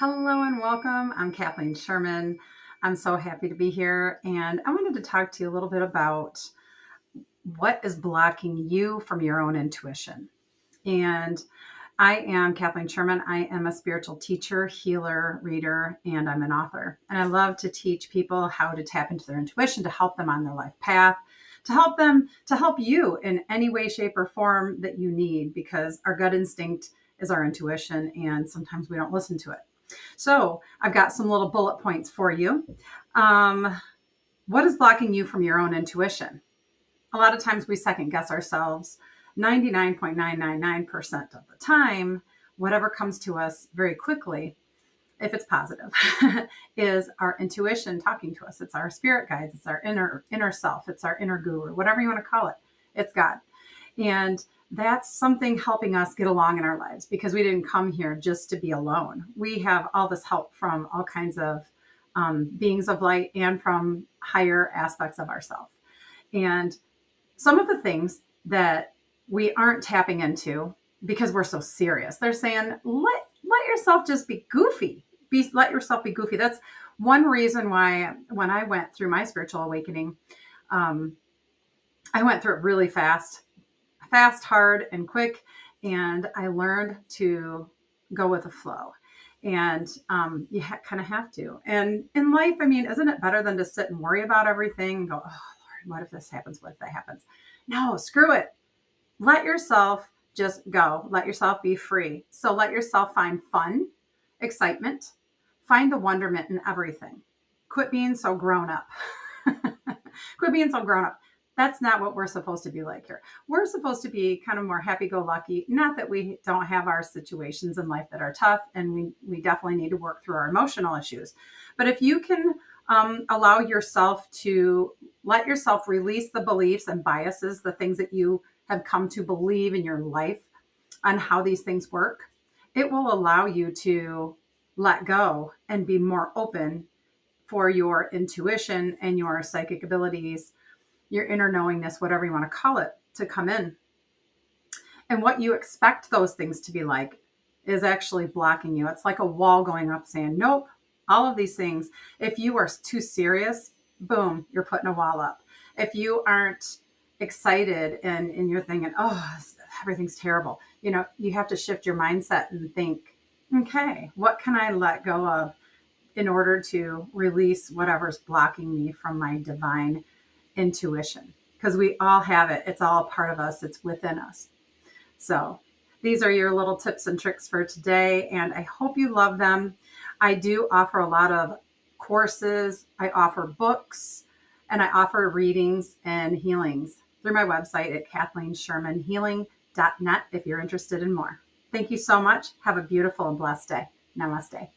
Hello and welcome. I'm Kathleen Sherman. I'm so happy to be here, and I wanted to talk to you a little bit about what is blocking you from your own intuition. And I am Kathleen Sherman. I am a spiritual teacher, healer, reader, and I'm an author. And I love to teach people how to tap into their intuition to help them on their life path, to help them, to help you in any way, shape, or form that you need, because our gut instinct is our intuition, and sometimes we don't listen to it. So I've got some little bullet points for you. Um, what is blocking you from your own intuition? A lot of times we second guess ourselves 99.999% of the time. Whatever comes to us very quickly, if it's positive, is our intuition talking to us. It's our spirit guides, it's our inner inner self, it's our inner guru, whatever you want to call it. It's God. And that's something helping us get along in our lives because we didn't come here just to be alone. We have all this help from all kinds of um, beings of light and from higher aspects of ourselves. And some of the things that we aren't tapping into because we're so serious, they're saying, let, let yourself just be goofy. Be, let yourself be goofy. That's one reason why when I went through my spiritual awakening, um, I went through it really fast fast, hard, and quick. And I learned to go with the flow. And um, you ha- kind of have to. And in life, I mean, isn't it better than to sit and worry about everything and go, oh, Lord, what if this happens? What if that happens? No, screw it. Let yourself just go. Let yourself be free. So let yourself find fun, excitement, find the wonderment in everything. Quit being so grown up. Quit being so grown up that's not what we're supposed to be like here. We're supposed to be kind of more happy go lucky. Not that we don't have our situations in life that are tough, and we, we definitely need to work through our emotional issues. But if you can um, allow yourself to let yourself release the beliefs and biases, the things that you have come to believe in your life on how these things work, it will allow you to let go and be more open for your intuition and your psychic abilities your inner knowingness, whatever you want to call it, to come in. And what you expect those things to be like is actually blocking you. It's like a wall going up saying, nope, all of these things. If you are too serious, boom, you're putting a wall up. If you aren't excited and, and you're thinking, oh, everything's terrible, you know, you have to shift your mindset and think, okay, what can I let go of in order to release whatever's blocking me from my divine intuition because we all have it. It's all part of us, it's within us. So, these are your little tips and tricks for today, and I hope you love them. I do offer a lot of courses, I offer books, and I offer readings and healings through my website at KathleenShermanHealing.net if you're interested in more. Thank you so much. Have a beautiful and blessed day. Namaste.